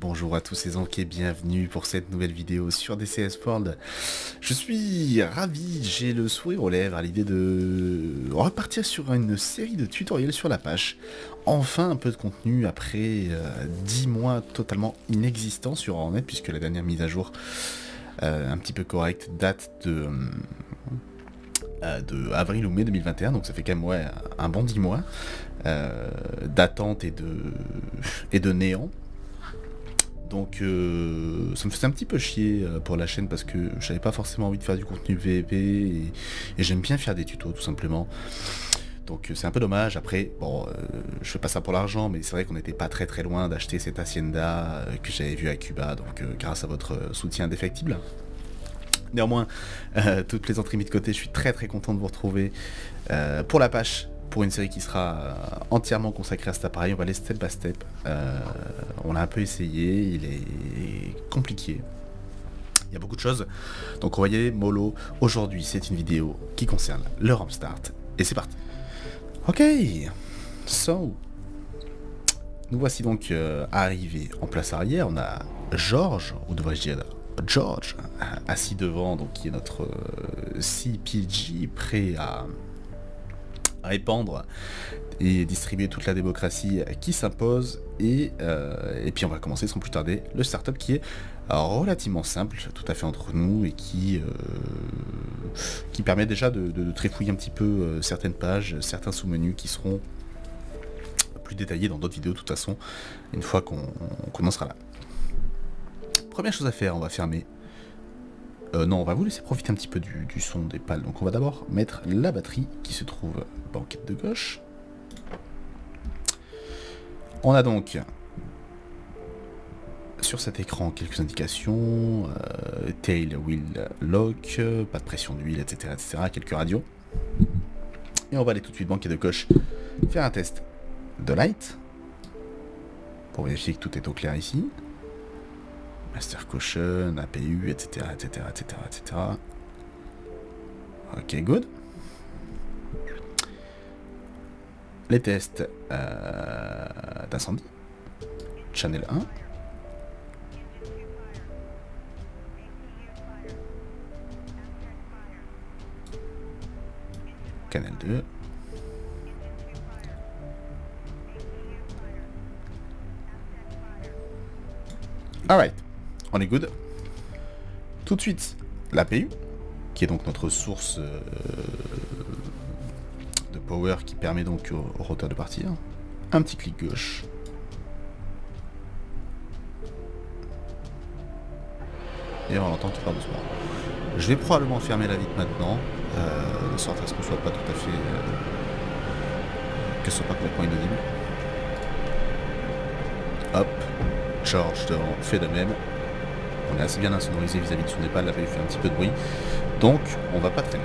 Bonjour à tous ces enquêtes, bienvenue pour cette nouvelle vidéo sur DCS World. Je suis ravi, j'ai le sourire aux lèvres à l'idée de repartir sur une série de tutoriels sur la page. Enfin un peu de contenu après 10 mois totalement inexistants sur Hornet puisque la dernière mise à jour euh, un petit peu correcte date de, euh, avril ou mai 2021, donc ça fait quand même un bon 10 mois euh, d'attente et et de néant. Donc euh, ça me faisait un petit peu chier euh, pour la chaîne parce que j'avais pas forcément envie de faire du contenu VP et, j'aime bien faire des tutos tout simplement. Donc euh, c'est un peu dommage, après, bon, je fais pas ça pour l'argent, mais c'est vrai qu'on n'était pas très très loin d'acheter cette Hacienda que j'avais vu à Cuba, donc grâce à votre soutien indéfectible. Néanmoins, toutes les entrées mis de côté, je suis très très content de vous retrouver pour la page pour une série qui sera euh, entièrement consacrée à cet appareil, on va aller step by step. Euh, on l'a un peu essayé, il est compliqué. Il y a beaucoup de choses. Donc on va y aller mollo. Aujourd'hui, c'est une vidéo qui concerne le RAM start. Et c'est parti. Ok. So. Nous voici donc euh, arrivés en place arrière. On a George, ou devrais-je dire George, assis devant, donc qui est notre CPG, prêt à répandre et distribuer toute la démocratie qui s'impose. Et, euh, et, puis on va commencer sans plus tarder le startup qui est relativement simple, tout à fait entre nous, et qui, euh, qui permet déjà de, de, trifouiller un petit peu euh, certaines pages, certains sous-menus qui seront plus détaillés dans d'autres vidéos de toute façon, une fois qu'on commencera là. Première chose à faire, on va fermer euh, non, on va vous laisser profiter un petit peu du, son des pales. Donc on va d'abord mettre la batterie qui se trouve banquette de gauche. On a donc sur cet écran quelques indications, euh, tail, wheel, lock, pas de pression d'huile, etc., etc., quelques radios. Et on va aller tout de suite banquette de gauche faire un test de light pour vérifier que tout est au clair ici. Master Caution, APU, etc., etc., etc., etc. Ok, good. Les tests euh, d'incendie. Channel 1. Canal 2. On est good. Tout de suite, l'APU, qui est donc notre source euh, de power qui permet donc au, rotor de partir. Un petit clic gauche. Et on entend qu'il part doucement. Je vais probablement fermer la vitre maintenant, euh, de sorte à ce qu'on soit pas tout à fait... Euh, que ce soit pas complètement inaudible. Hop, George fait de même. On est assez bien insonorisé vis-à-vis de son départ, il avait fait un petit peu de bruit. Donc, on va pas traîner.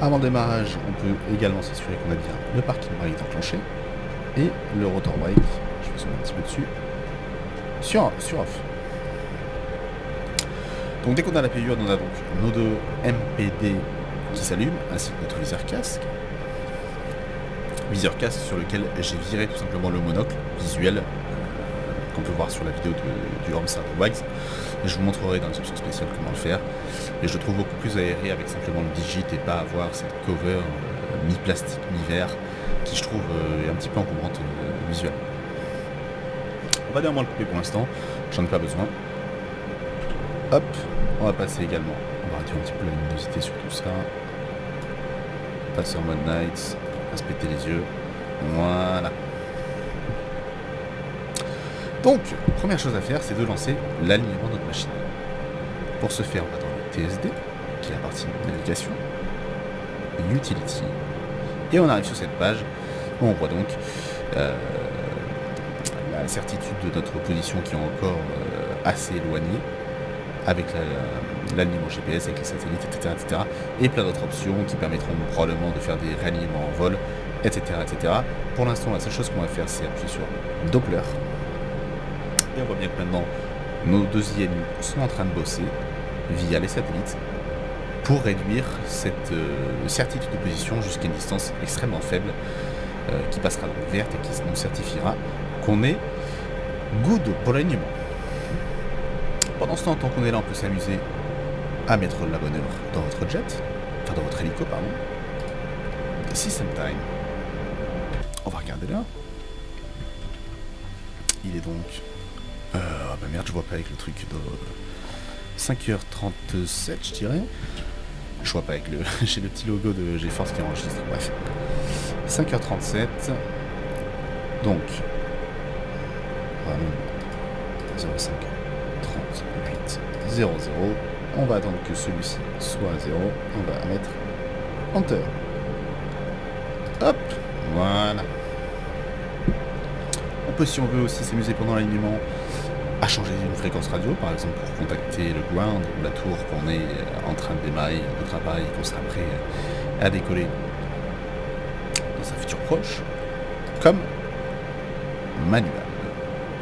Avant démarrage, on peut également s'assurer qu'on a bien le parking brake enclenché et le rotor brake, je vais un petit peu dessus, sur, sur off. Donc dès qu'on a la payure, on a donc nos deux MPD qui s'allument, ainsi que notre viseur casque. Viseur casque sur lequel j'ai viré tout simplement le monocle visuel qu'on peut voir sur la vidéo du Homestart Wags. Et je vous montrerai dans l'option spéciale comment le faire. Et je trouve beaucoup plus aéré avec simplement le digit et pas avoir cette cover euh, mi-plastique, mi-vert, qui je trouve euh, est un petit peu encombrante euh, visuelle. On va néanmoins le couper pour l'instant, j'en ai pas besoin. Hop, on va passer également, on va réduire un petit peu la luminosité sur tout ça. Passer en mode night, inspecter les yeux. Voilà. Donc, première chose à faire, c'est de lancer l'alignement de notre machine. Pour ce faire, on va dans le TSD, qui est la partie navigation, Utility, et on arrive sur cette page où on voit donc euh, la certitude de notre position qui est encore euh, assez éloignée, avec l'alignement GPS, avec les satellites, etc., etc., et plein d'autres options qui permettront probablement de faire des réalignements en vol, etc., etc. Pour l'instant, la seule chose qu'on va faire, c'est appuyer sur Doppler, on voit bien que maintenant, nos deux INU sont en train de bosser via les satellites pour réduire cette euh, certitude de position jusqu'à une distance extrêmement faible euh, qui passera donc verte et qui nous certifiera qu'on est Good pour l'alignement. Pendant ce temps, tant qu'on est là, on peut s'amuser à mettre la bonne heure dans votre jet, enfin dans votre hélico, pardon. System time. On va regarder là. Il est donc... Euh, ah bah merde, je vois pas avec le truc de... 5h37, je dirais. Je vois pas avec le... J'ai le petit logo de GeForce qui enregistre, bref. 5h37. Donc... 05 38 00. On va attendre que celui-ci soit à 0. On va mettre Enter. Hop Voilà. On peut, si on veut, aussi s'amuser pendant l'alignement à changer une fréquence radio, par exemple pour contacter le ground ou la tour qu'on est en train de démarrer notre appareil qu'on sera prêt à décoller dans sa future proche, comme manuel.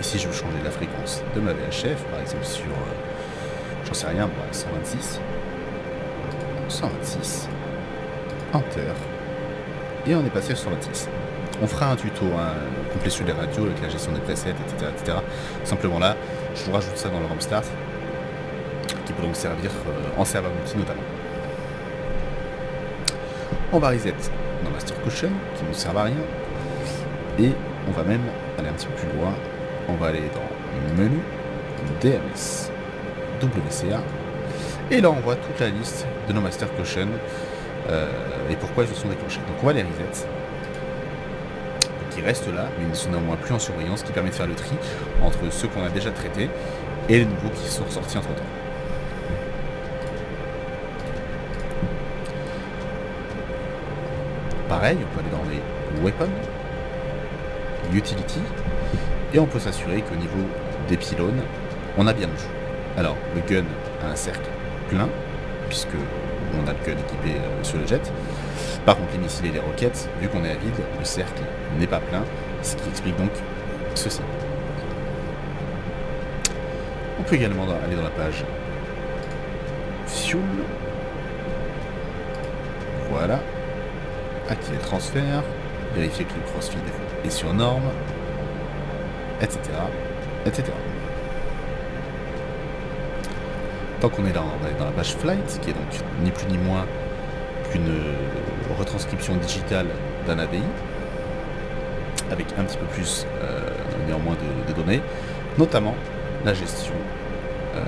Ici, je veux changer la fréquence de ma VHF, par exemple sur, euh, j'en sais rien, moi, 126. 126. Enter. Et on est passé sur 126. On fera un tuto hein, complet sur les radios avec la gestion des presets, etc., etc. Simplement là, je vous rajoute ça dans le ROM Start, qui peut donc servir euh, en serveur multi notamment. On va reset dans Master Cushion, qui ne sert à rien. Et on va même aller un petit peu plus loin. On va aller dans Menu, DMS, WCA. Et là, on voit toute la liste de nos Master Cushion euh, et pourquoi ils sont déclenchés. Donc on va les reset qui restent là, mais ne sont néanmoins plus en surveillance, ce qui permet de faire le tri entre ceux qu'on a déjà traités et les nouveaux qui sont ressortis entre temps. Pareil, on peut aller dans les weapons, utility, et on peut s'assurer qu'au niveau des pylônes, on a bien le jeu. Alors, le gun a un cercle plein, puisque on a le gun équipé euh, sur le jet. Par contre, les missiles et les roquettes, vu qu'on est à vide, le cercle n'est pas plein, ce qui explique donc ceci. On peut également aller dans la page Fuel. Voilà. Activer le transfert. Vérifier que le crossfeed est sur norme. Etc. Etc. Est là, on aller dans la page Flight, qui est donc ni plus ni moins qu'une retranscription digitale d'un ADI, avec un petit peu plus euh, néanmoins de, données, notamment la gestion euh,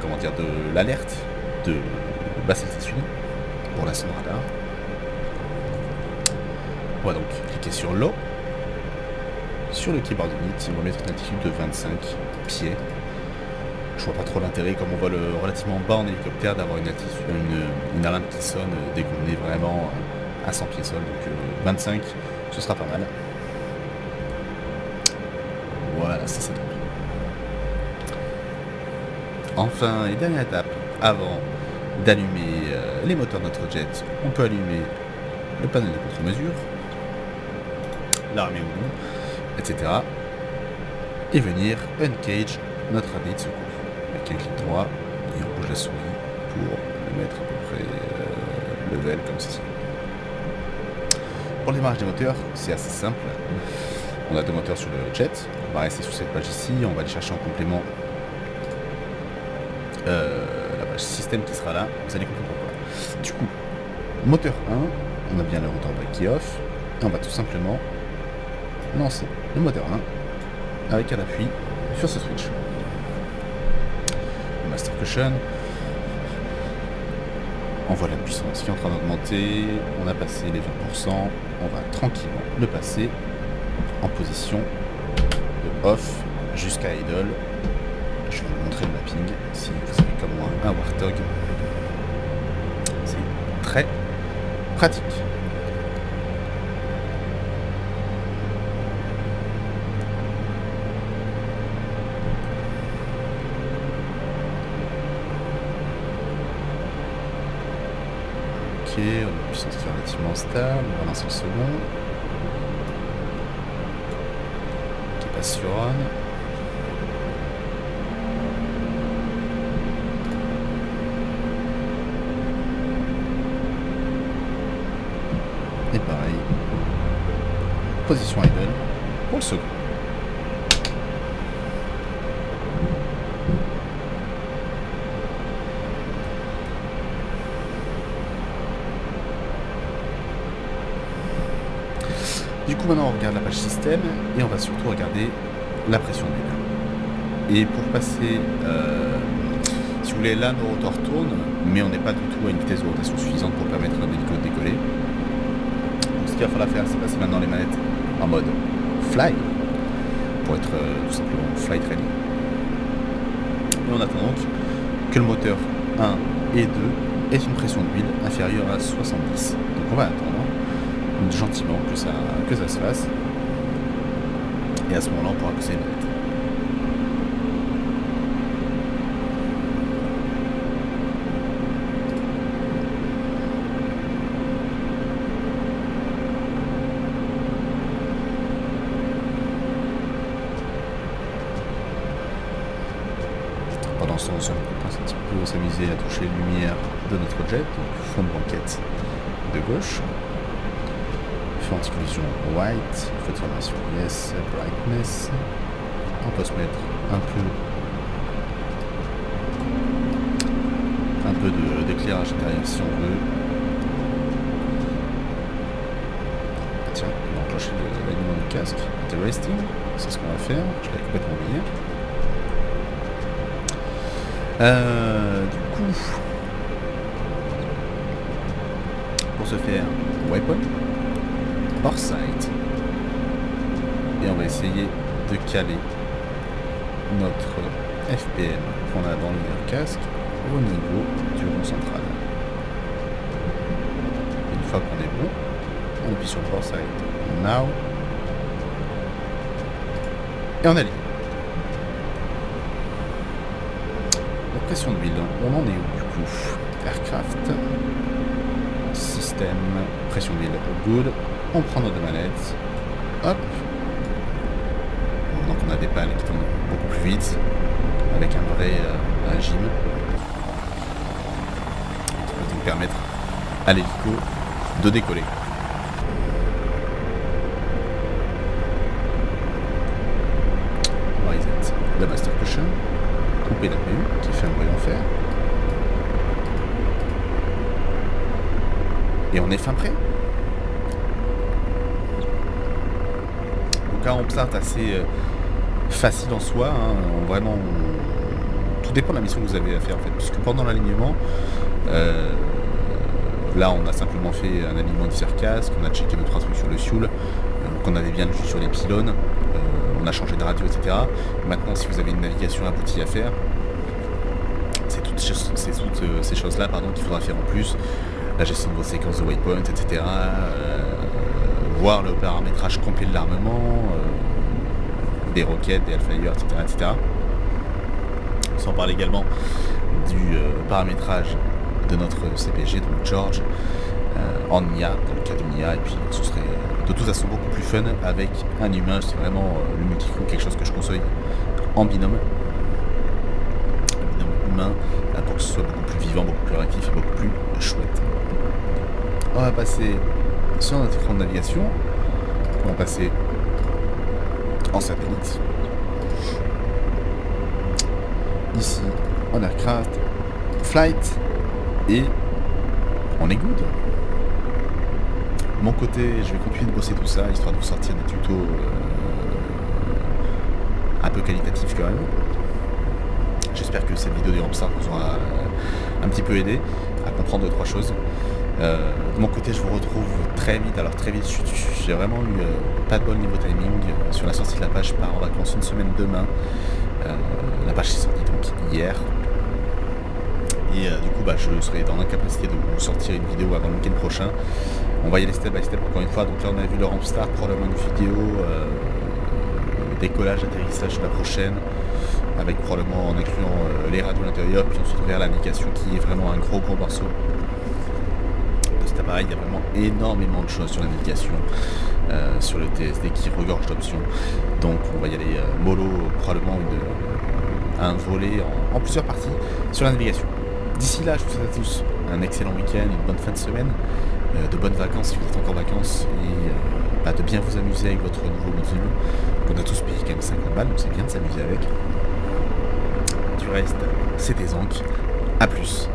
comment dire, de l'alerte de basse altitude pour la sonde radar. On va donc cliquer sur l'eau. Sur le keyboard unit, on va mettre une altitude de 25 pieds je vois pas trop l'intérêt, comme on voit le relativement bas en hélicoptère, d'avoir une, une, alarme qui sonne dès qu'on est vraiment à 100 pieds sol. Donc 25, euh, ce sera pas mal. Voilà, ça c'est. Enfin, et dernière étape, avant d'allumer euh, les moteurs de notre jet, on peut allumer le panel de contre-mesure, l'armée ou non, etc. Et venir uncage notre radis de secours avec clic droit et on bouge la souris pour le mettre à peu près euh, level comme ceci. Pour le démarrage des moteurs, c'est assez simple. On a deux moteurs sur le jet. On va rester sur cette page ici. On va aller chercher en complément euh, la page système qui sera là. Vous allez comprendre pourquoi. Du coup, moteur 1, on a bien le moteur break qui est off. Et on va tout simplement lancer le moteur 1 avec un appui sur ce switch. On voit la puissance qui est en train d'augmenter. On a passé les 20%. On va tranquillement le passer en position de off jusqu'à idle. Je vais vous montrer le mapping si vous avez comme moi un Warthog. C'est très pratique. On a qui est relativement stable, on va lancer le second. Qui passe sur on. Et pareil, position idle pour le second. Du coup, maintenant, on regarde la page système et on va surtout regarder la pression d'huile. Et pour passer, euh, si vous voulez, là, nos rotors tournent, mais on n'est pas du tout à une vitesse de rotation suffisante pour permettre à l'hélico de décoller. Donc, ce qu'il va falloir faire, c'est passer maintenant les manettes en mode fly, pour être euh, tout simplement flight ready. Et on attend donc que le moteur 1 et 2 ait une pression d'huile inférieure à 70. Donc on va attendre gentiment que ça, que ça se fasse. Et à ce moment-là, on pourra pousser une manette. Pendant ce temps, on peu s'amuser à toucher les lumières de notre jet, donc fond de banquette de gauche anti-collision white, feu de formation yes, brightness. On peut se mettre un peu un peu d'éclairage intérieur si on veut. Tiens, on va enclencher l'alignement du casque. Interesting, c'est ce qu'on va faire. Je l'avais complètement oublié. Euh, du coup, pour ce faire, weapon hors. Et on va essayer de caler notre FPM qu'on a dans le casque au niveau du rond central. Une fois qu'on est bon, on appuie sur le now. Et on aligne. La pression d'huile, on en est où du coup? Aircraft, système, pression d'huile, good, on prend nos deux manettes. Hop. Donc on a des pales qui tournent beaucoup plus vite. Avec un vrai euh, gym. Qui peut donc permettre à l'hélico de décoller. Reset la master cushion. Couper la PU qui fait un bruit enfer. Et on est fin prêt cas en psat assez euh, facile en soi. Hein. vraiment, tout dépend de la mission que vous avez à faire en fait. Puisque pendant l'alignement, euh, là on a simplement fait un alignement du casque, on a checké nos trois trucs sur le fuel, euh, qu'on avait bien le sur les pylônes, on a changé de radio, etc. Maintenant, si vous avez une navigation aboutie à faire, c'est toutes, ces choses-là qu'il faudra faire en plus. La gestion de vos séquences de waypoint, etc voir le paramétrage complet de l'armement, euh, des roquettes, des alpha etc., etc. Sans parler également du euh, paramétrage de notre CPG, donc George, euh, en IA, dans le cas d'une IA, et puis ce serait de toute façon beaucoup plus fun avec un humain, c'est vraiment le multicrew, quelque chose que je conseille en binôme. Binôme humain, pour que ce soit beaucoup plus vivant, beaucoup plus réactif et beaucoup plus chouette. On va passer sur notre écran de navigation, on va passer en satellite. Ici, en aircraft, flight, et on est good. Mon côté, je vais continuer de bosser tout ça, histoire de vous sortir des tutos euh, un peu qualitatifs quand même. J'espère que cette vidéo du Ramsar vous aura un petit peu aidé à comprendre deux, trois choses. Euh, de mon côté, je vous retrouve très vite. Alors très vite, j'ai vraiment eu euh, pas de bon niveau timing. Euh, sur la sortie de la page, par en vacances une semaine demain. la page est sortie donc hier. Et du coup, bah, je serai dans l'incapacité de vous sortir une vidéo avant le week-end prochain. On va y aller step by step encore une fois. Donc là, on a vu le Rampstar, probablement une vidéo décollage, atterrissage la prochaine, avec probablement en incluant les radios à l'intérieur, puis ensuite vers l'indication qui est vraiment un gros gros morceau il y a vraiment énormément de choses sur la navigation, euh, sur le TSD qui regorge d'options. Donc on va y aller euh, mollo, probablement un volet en, plusieurs parties sur la navigation. D'ici là, je vous souhaite à tous un excellent week-end, une bonne fin de semaine, euh, de bonnes vacances si vous êtes encore en vacances, et bah, de bien vous amuser avec votre nouveau module. On a tous payé quand même 50 balles, donc c'est bien de s'amuser avec. Du reste, c'était Zank. A plus.